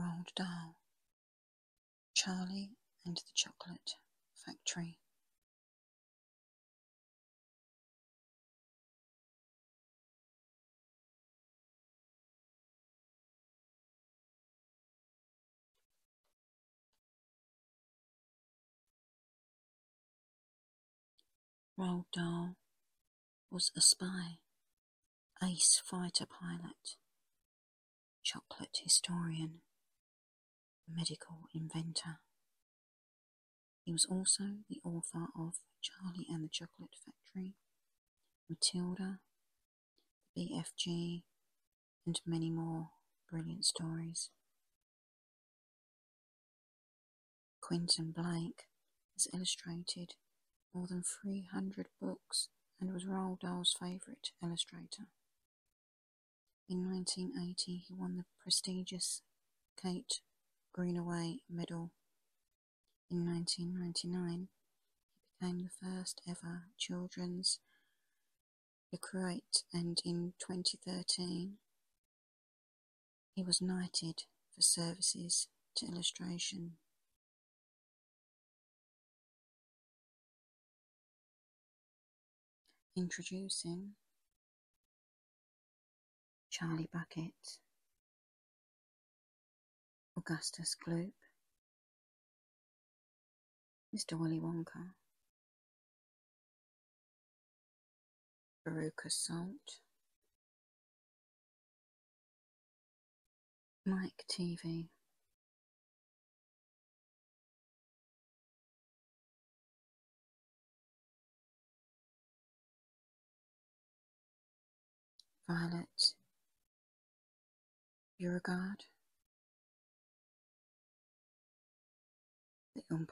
Roald Dahl, Charlie and the Chocolate Factory. Roald Dahl was a spy, ace fighter pilot, chocolate historian, medical inventor. He was also the author of Charlie and the Chocolate Factory, Matilda, BFG, and many more brilliant stories. Quentin Blake has illustrated more than 300 books and was Roald Dahl's favourite illustrator. In 1980, he won the prestigious Kate Greenaway Medal. In 1999, he became the first ever children's laureate, and in 2013, he was knighted for services to illustration. Introducing Charlie Bucket, Augustus Gloop, Mr. Willy Wonka, Veruca Salt, Mike Teavee. Violet Beauregarde, the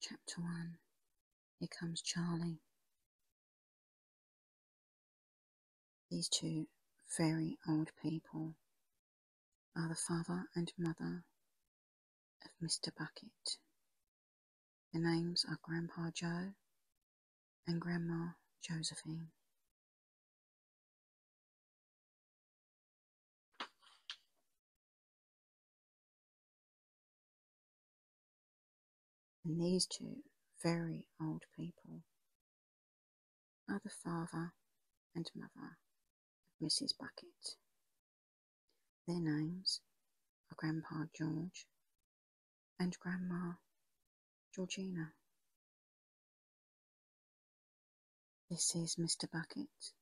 Chapter 1 Here comes Charlie. These two very old people are the father and mother of Mr. Bucket. Their names are Grandpa Joe and Grandma Josephine. And these two very old people are the father and mother of Mrs. Bucket. Their names are Grandpa George and Grandma Georgina. This is Mr. Bucket.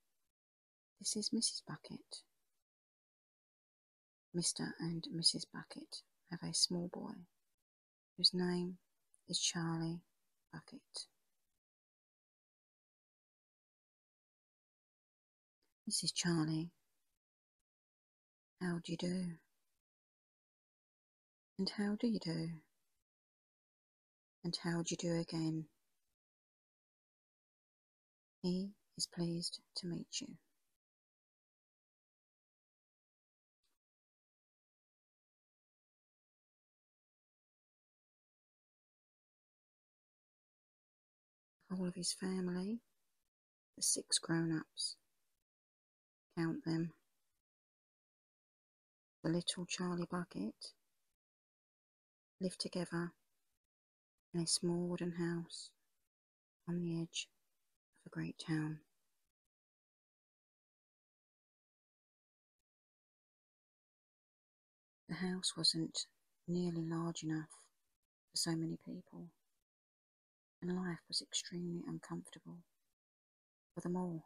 This is Mrs. Bucket. Mr. and Mrs. Bucket have a small boy whose name is Charlie Bucket. This is Charlie. How do you do? And how do you do? And how do you do again? He is pleased to meet you. Whole of his family, the six grown ups. Count them. The little Charlie Bucket live together in a small wooden house on the edge of a great town. The house wasn't nearly large enough for so many people and life was extremely uncomfortable for them all.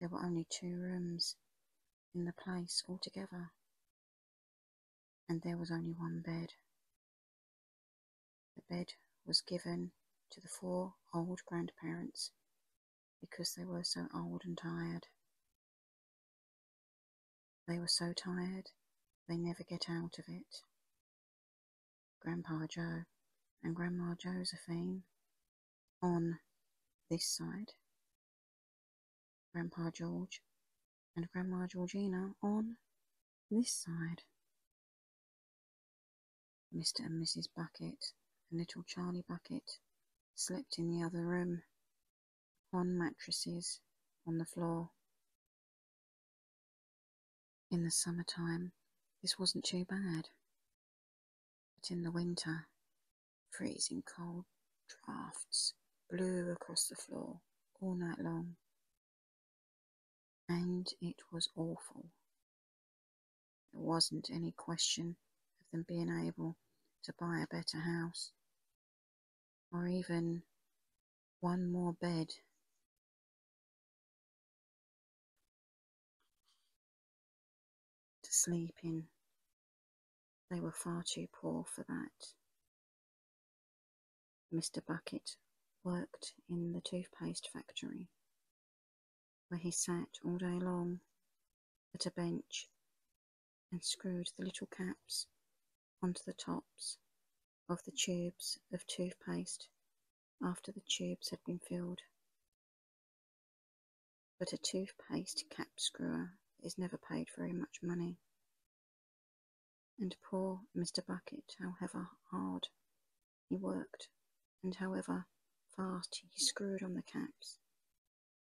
There were only two rooms in the place altogether, and there was only one bed. The bed was given to the four old grandparents because they were so old and tired. They were so tired they never get out of it. Grandpa Joe and Grandma Josephine on this side, Grandpa George and Grandma Georgina on this side. Mr. and Mrs. Bucket and little Charlie Bucket slept in the other room on mattresses on the floor. In the summertime, this wasn't too bad, but in the winter, freezing cold drafts blew across the floor all night long, and it was awful. There wasn't any question of them being able to buy a better house, or even one more bed. to sleep in. They were far too poor for that. Mr. Bucket worked in the toothpaste factory, where he sat all day long at a bench and screwed the little caps onto the tops of the tubes of toothpaste after the tubes had been filled. But a toothpaste cap screwer is never paid very much money. And poor Mr. Bucket, however hard he worked and however fast he screwed on the caps,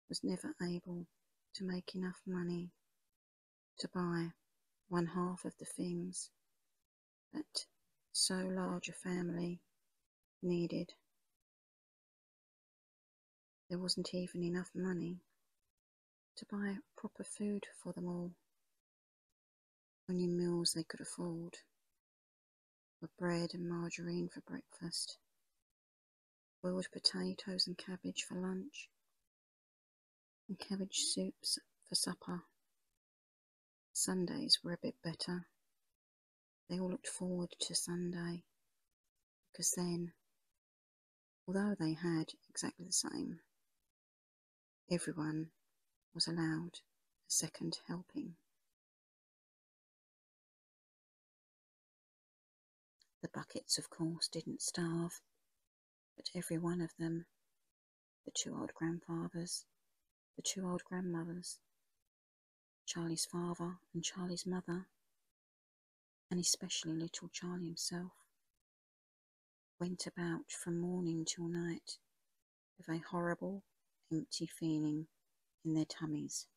was never able to make enough money to buy one half of the things that so large a family needed. There wasn't even enough money to buy proper food for them all. Only meals they could afford were bread and margarine for breakfast, boiled potatoes and cabbage for lunch, and cabbage soups for supper. Sundays were a bit better. They all looked forward to Sunday because then, although they had exactly the same, everyone was allowed a second helping. The buckets, of course, didn't starve, but every one of them the two old grandfathers, the two old grandmothers, Charlie's father and Charlie's mother, and especially little Charlie himself, went about from morning till night with a horrible, empty feeling in their tummies,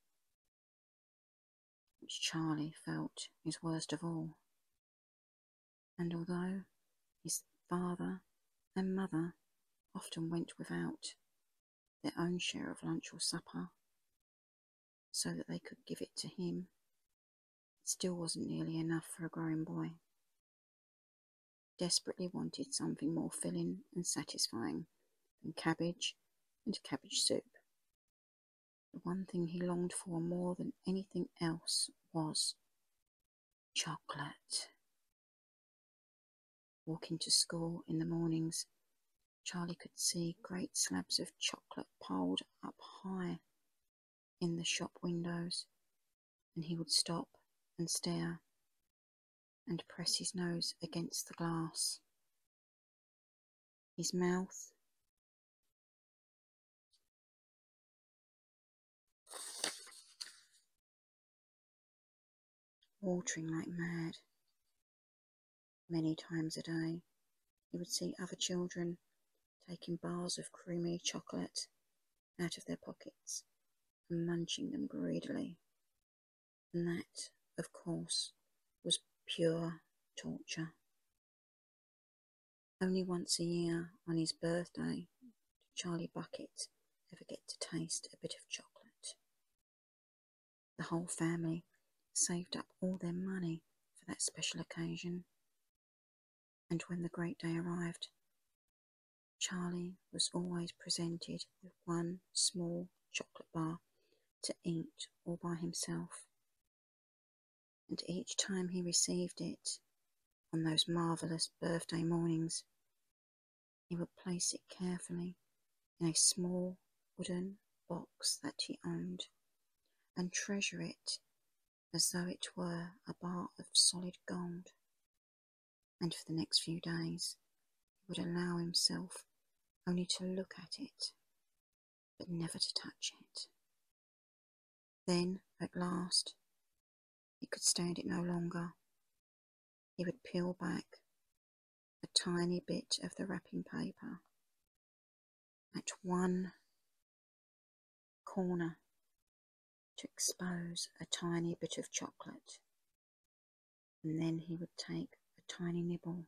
which Charlie felt is worst of all. And although his father and mother often went without their own share of lunch or supper, so that they could give it to him. It still wasn't nearly enough for a growing boy. Desperately wanted something more filling and satisfying than cabbage and cabbage soup. The one thing he longed for more than anything else was chocolate. Walking to school in the mornings, Charlie could see great slabs of chocolate piled up high in the shop windows, and he would stop and stare and press his nose against the glass. His mouth watering like mad. Many times a day, he would see other children taking bars of creamy chocolate out of their pockets and munching them greedily. And that, of course, was pure torture. Only once a year, on his birthday, did Charlie Bucket ever get to taste a bit of chocolate. The whole family saved up all their money for that special occasion. And when the great day arrived, Charlie was always presented with one small chocolate bar to eat all by himself. And each time he received it, on those marvellous birthday mornings, he would place it carefully in a small wooden box that he owned and treasure it as though it were a bar of solid gold. And for the next few days he would allow himself only to look at it, but never to touch it. Then, at last, he could stand it no longer. He would peel back a tiny bit of the wrapping paper at one corner to expose a tiny bit of chocolate, and then he would take a tiny nibble,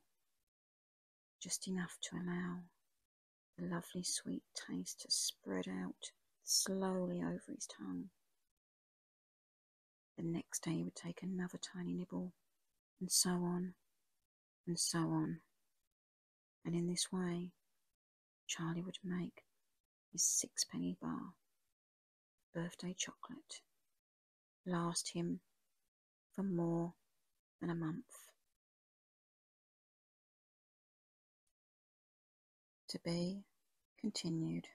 just enough to allow the lovely sweet taste to spread out slowly over his tongue. The next day he would take another tiny nibble, and so on, and so on. And in this way, Charlie would make his sixpenny bar birthday chocolate last him for more than a month. To be continued.